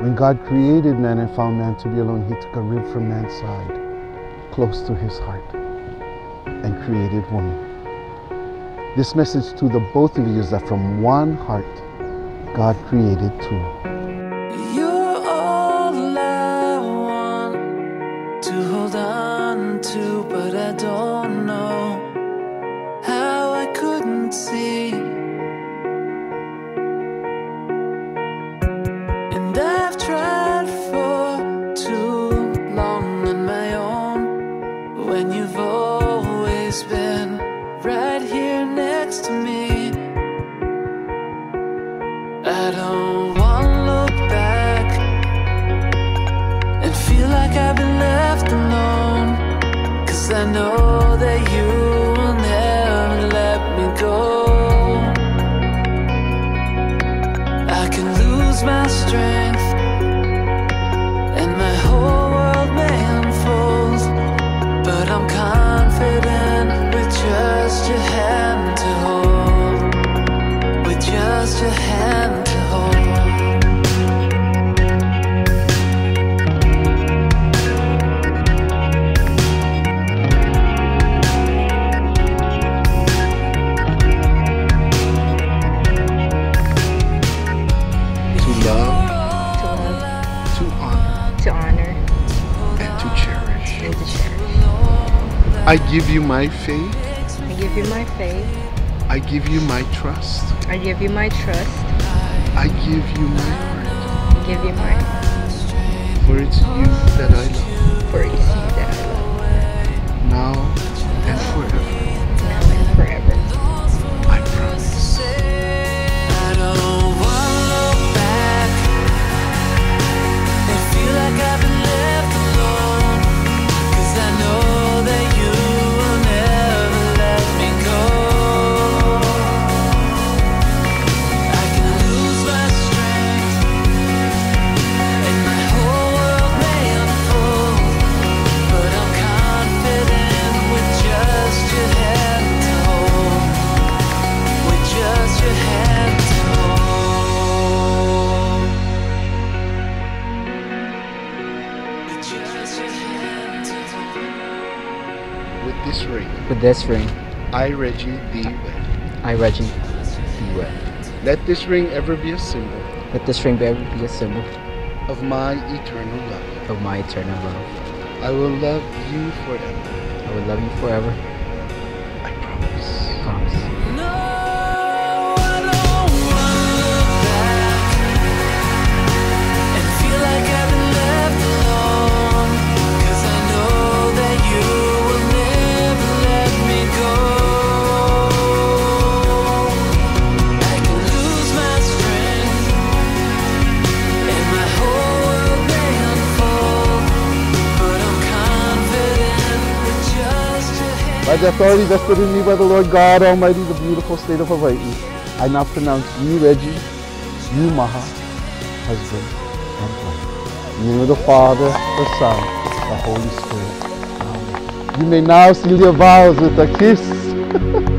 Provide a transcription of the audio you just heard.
When God created man and found man to be alone, he took a rib from man's side, close to his heart, and created woman. This message to the both of you is that from one heart, God created two. When you've always been right here next to me. I don't wanna look back and feel like I've been left alone. Cause I know that you will never let me go. I can lose my strength I give you my faith. I give you my faith. I give you my trust. I give you my trust. I give you my heart. I give you my heart. For it's you that I love, For it's you that I love, now and forever. With this ring, With this ring, I, Reggie, thee wed. I, Reggie, thee wed. Let this ring ever be a symbol Let this ring ever be a symbol of my eternal love. of my eternal love. I will love you forever. I will love you forever. I promise. By the authority vested in me by the Lord God Almighty, the beautiful state of Hawaii, I now pronounce you, Reggie, you, Maja, husband and wife. In the name of the Father, the Son, the Holy Spirit. Amen. You may now seal your vows with a kiss.